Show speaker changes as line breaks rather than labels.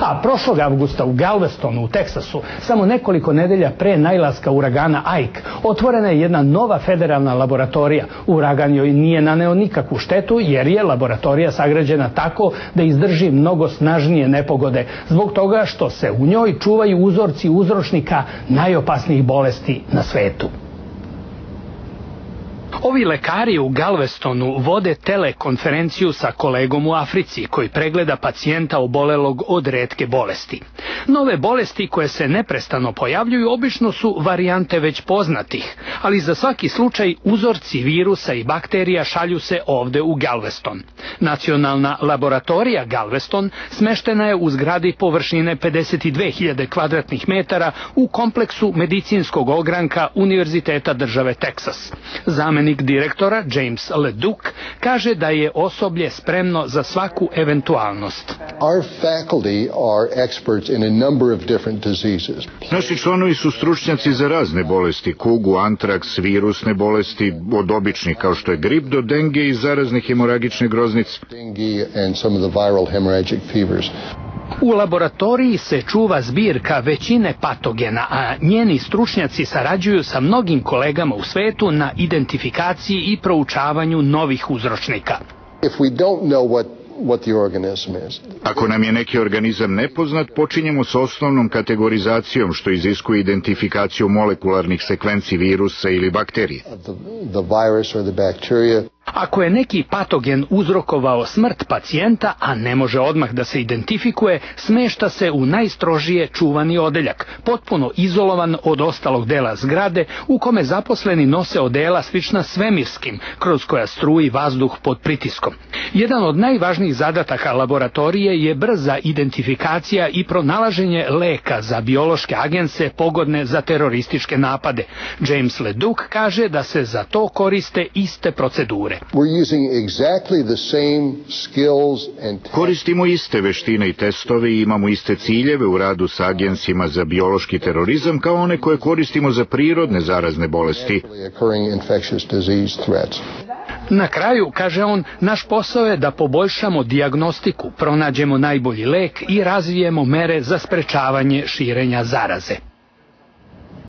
A prošlog avgusta u Galvestonu u Teksasu, samo nekoliko nedelja pre najlaska uragana Ike, otvorena je jedna nova federalna laboratorija. Uragan joj nije naneo nikakvu štetu jer je laboratorija sagrađena tako da izdrži mnogo snažnije nepogode zbog toga što se u njoj čuvaju uzorci uzročnika najopasnijih bolesti na svetu. Ovi lekari u Galvestonu vode telekonferenciju sa kolegom u Africi koji pregleda pacijenta obolelog od redke bolesti. Nove bolesti koje se neprestano pojavljuju obično su varijante već poznatih, ali za svaki slučaj uzorci virusa i bakterija šalju se ovde u Galveston. Nacionalna laboratorija Galveston smeštena je u zgradi površine 52.000 kvadratnih metara u kompleksu medicinskog ogranka Univerziteta države Teksas. Zamenik direktora James LeDuc kaže da je osoblje spremno za svaku eventualnost.
Our faculty are experts in a number of different diseases.
Naši članovi su stručnjaci za razne bolesti, kugu, antraks, virusne bolesti, od običnih kao što je grip do denge i zarazne hemoragične groznice.
Dengue and some of the viral hemorrhagic fevers.
U laboratoriji se čuva zbirka većine patogena, a njeni stručnjaci sarađuju sa mnogim kolegama u svetu na identifikaciji i proučavanju novih uzročnika.
If we don't know what what the organism is.
Ako nam je neki organizam nepoznat, počinjemo s osnovnom kategorizacijom što iziskuje identifikaciju molekularnih sekvenci virusa ili bakterije.
The, the virus or the bacteria.
Ako je neki patogen uzrokovao smrt pacijenta, a ne može odmah da se identifikuje, smešta se u najstrožije čuvani odeljak, potpuno izolovan od ostalog dela zgrade, u kome zaposleni nose odela slična svemirskim, kroz koja struji vazduh pod pritiskom. Jedan od najvažnijih zadataka laboratorije je brza identifikacija i pronalaženje leka za biološke agense pogodne za terorističke napade. James LeDuc kaže da se za to koriste iste procedure.
We're using exactly the same skills and
Koristimo iste veštine i testove i imamo iste ciljeve u radu sa agencijama za biološki terorizam kao one koje koristimo za prirodne zarazne bolesti.
Na kraju, kaže on, naš posao je da poboljšamo dijagnostiku, pronađemo najbolji lek i razvijemo mere za sprečavanje širenja zaraze.